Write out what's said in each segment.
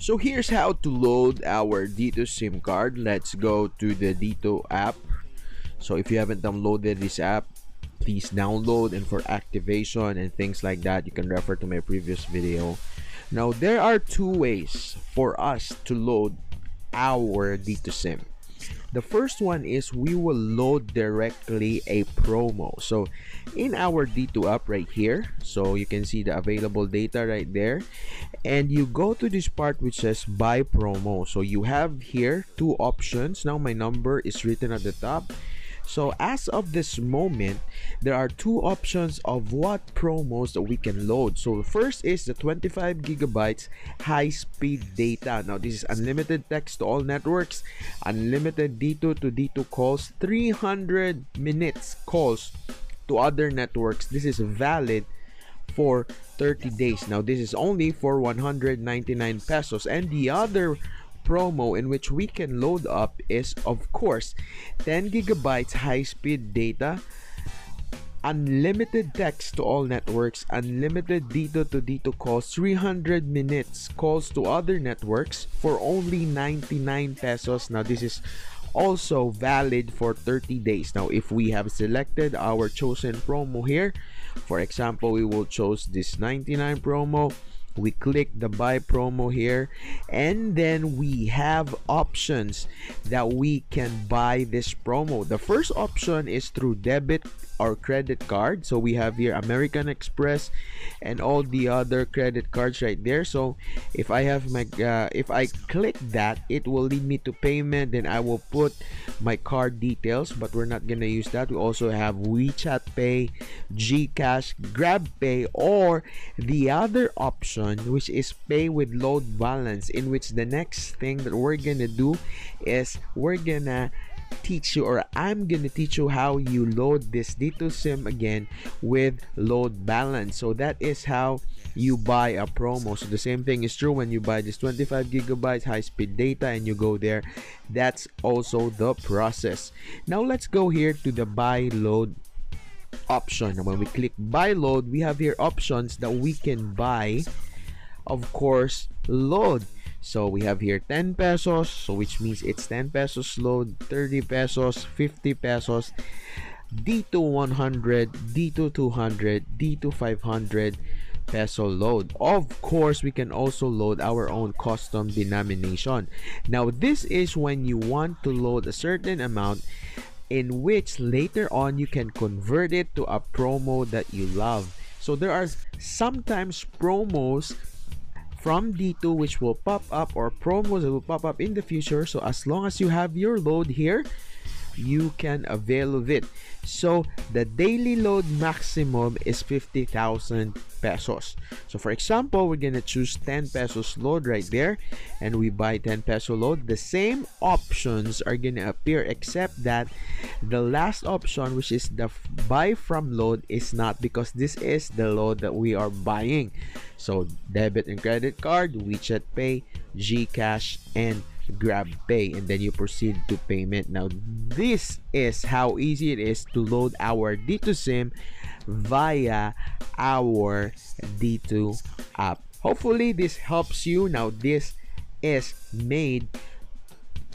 So here's how to load our Dito SIM card. Let's go to the Dito app. So if you haven't downloaded this app, please download and for activation and things like that, you can refer to my previous video. Now there are two ways for us to load our Dito SIM. The first one is we will load directly a promo. So in our Dito app right here, so you can see the available data right there. And you go to this part which says buy promo. So you have here two options. Now my number is written at the top so as of this moment, there are two options of what promos that we can load. So the first is the 25 gigabytes high speed data. Now this is unlimited text to all networks, unlimited Dito to Dito calls, 300 minutes calls to other networks. This is valid for 30 days. Now this is only for 199 pesos and the other promo in which we can load up is of course 10 gigabytes high speed data unlimited text to all networks, unlimited Dito to Dito calls, 300 minutes calls to other networks for only 99 pesos. Now, this is also valid for 30 days. Now, if we have selected our chosen promo here, for example, we will choose this 99 promo we click the buy promo here and then we have options that we can buy this promo. The first option is through debit or credit card. So we have here American Express and all the other credit cards right there. So if I have my uh, if I click that it will lead me to payment. Then I will put my card details but we're not gonna use that. We also have WeChat Pay Gcash Grab Pay or the other option which is pay with load balance in which the next thing that we're gonna do is we're gonna teach you or I'm gonna teach you how you load this Dito SIM again with load balance. So that is how you buy a promo. So the same thing is true when you buy this 25 gigabytes high speed data and you go there. That's also the process. Now let's go here to the buy load option. When we click buy load we have here options that we can buy of course load so we have here 10 pesos, so which means it's 10 pesos load, 30 pesos, 50 pesos, Dito 100, Dito 200, Dito 500 peso load. Of course, we can also load our own custom denomination. Now, this is when you want to load a certain amount in which later on you can convert it to a promo that you love. So there are sometimes promos from Dito which will pop up or promos that will pop up in the future. So as long as you have your load here, you can avail of it. So the daily load maximum is 50,000 pesos. So for example, we're gonna choose 10 pesos load right there and we buy 10 peso load. The same options are gonna appear except that the last option which is the buy from load is not because this is the load that we are buying. So debit and credit card, WeChat Pay, GCash, and grab pay and then you proceed to payment. Now this is how easy it is to load our Dito sim via our Dito app. Hopefully this helps you. Now this is made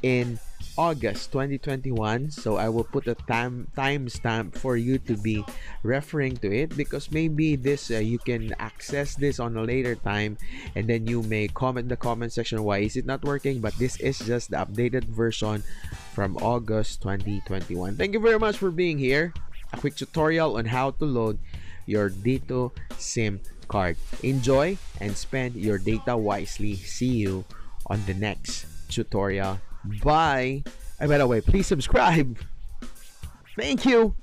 in August 2021 so I will put a time timestamp for you to be referring to it because maybe this uh, you can access this on a later time and then you may comment the comment section why is it not working? But this is just the updated version from August 2021 thank you very much for being here. A quick tutorial on how to load your Dito SIM card. Enjoy and spend your data wisely. See you on the next tutorial Bye. And by the oh, way, please subscribe. Thank you.